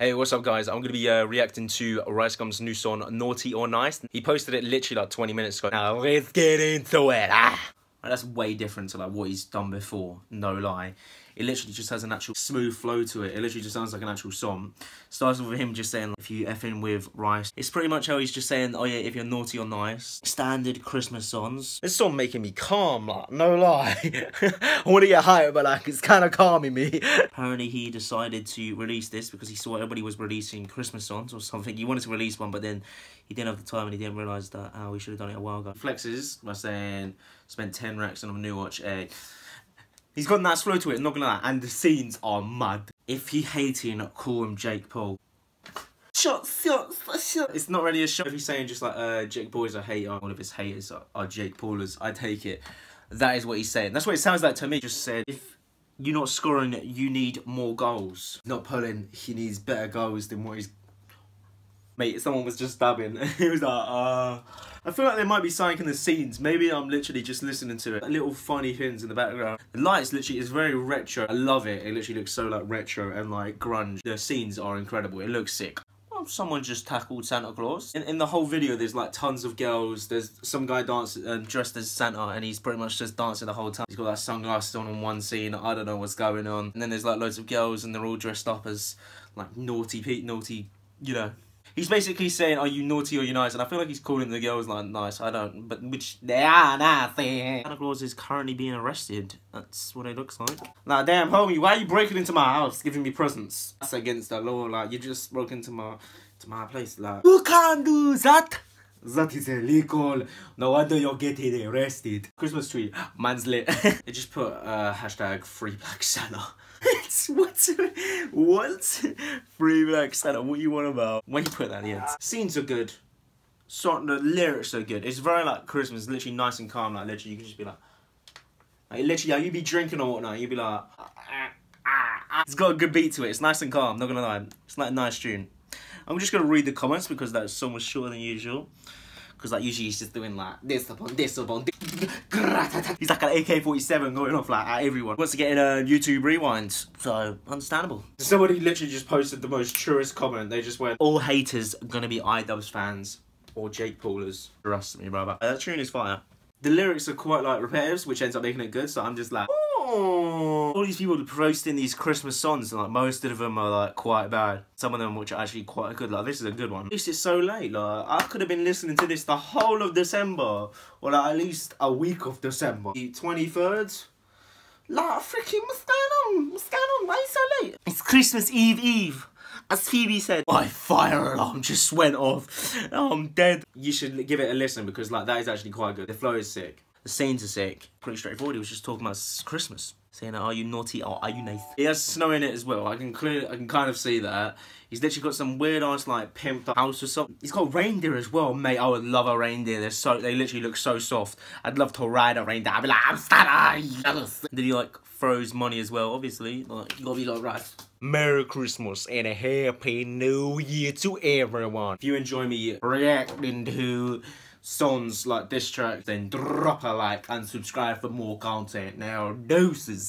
Hey, what's up guys? I'm going to be uh, reacting to RiceGum's new song, Naughty or Nice. He posted it literally like 20 minutes ago. Now let's get into it. Ah! That's way different to like what he's done before, no lie. It literally just has an actual smooth flow to it. It literally just sounds like an actual song. Starts with him just saying, if you effing with rice. It's pretty much how he's just saying, oh yeah, if you're naughty or nice. Standard Christmas songs. This song making me calm, like, no lie. I want to get higher, but like, it's kind of calming me. Apparently he decided to release this because he saw everybody was releasing Christmas songs or something. He wanted to release one, but then he didn't have the time and he didn't realise that, oh, we should have done it a while ago. Flexes by saying, spent 10 racks on a new watch, eh. He's got that flow to it, not gonna lie, and the scenes are mad. If he hating, call him Jake Paul. Shut, shut, shut. It's not really a shot if he's saying just like, uh, Jake Paul is a hater, all of his haters are, are Jake Paulers, I take it. That is what he's saying. That's what it sounds like to me. Just said, if you're not scoring, you need more goals. Not pulling, he needs better goals than what he's... Mate, someone was just stabbing. he was like, uh... I feel like there might be something in the scenes. Maybe I'm literally just listening to it. Little funny things in the background. The lights literally is very retro. I love it. It literally looks so like retro and like grunge. The scenes are incredible. It looks sick. Well, someone just tackled Santa Claus. In, in the whole video, there's like tons of girls. There's some guy dancing uh, dressed as Santa, and he's pretty much just dancing the whole time. He's got that sunglasses on in one scene. I don't know what's going on. And then there's like loads of girls, and they're all dressed up as like naughty, Pete, naughty, you know, He's basically saying, "Are you naughty or you nice?" And I feel like he's calling the girls like nice. I don't, but which they are nothing. Santa Claus is currently being arrested. That's what it looks like. Nah, damn homie, why are you breaking into my house, giving me presents? That's against the law. Like you just broke into my to my place. Like you can't do that. That is illegal. No wonder you're getting arrested. Christmas tree, man's lit. they just put uh, hashtag free black Santa. What? What? Free black Santa, what you want about? When you put that in? Scenes are good. So, the lyrics are good. It's very like Christmas, literally nice and calm. Like literally, you can just be like, like literally, like, you be drinking or whatnot. You'd be like, ah, ah, ah. it's got a good beat to it. It's nice and calm. Not gonna lie, it's like a nice tune. I'm just gonna read the comments because that so much shorter than usual. Because like usually he's just doing like this upon this upon this. He's like an AK-47 going off like at everyone. Wants to get in a YouTube rewind. So understandable. Somebody literally just posted the most truest comment. They just went, all haters are gonna be iDubbbz fans or Jake Paulers. Trust me, brother. Uh, that tune is fire. The lyrics are quite like repetitive, which ends up making it good. So I'm just like, Oh. all these people posting these Christmas songs, and like most of them are like quite bad. Some of them which are actually quite good. Like this is a good one. At least it's so late. Like I could have been listening to this the whole of December, or like at least a week of December. The twenty third. Like freaking, what's going on? What's going on? Why so late? It's Christmas Eve Eve. As Phoebe said, my fire alarm just went off. I'm dead. You should give it a listen because like that is actually quite good. The flow is sick. The scenes are sick. Pretty straightforward. He was just talking about Christmas. Saying, are you naughty or are you nice? He has snow in it as well. I can clearly, I can kind of see that. He's literally got some weird ass like pimped house or something. He's got reindeer as well, mate. I would love a reindeer. They're so, they literally look so soft. I'd love to ride a reindeer. I'd be like, I'm Santa. Then he like throws money as well, obviously. Like, you gotta be like, right. Merry Christmas and a Happy New Year to everyone. If you enjoy me reacting to songs like this track, then drop a like and subscribe for more content. Now, doses.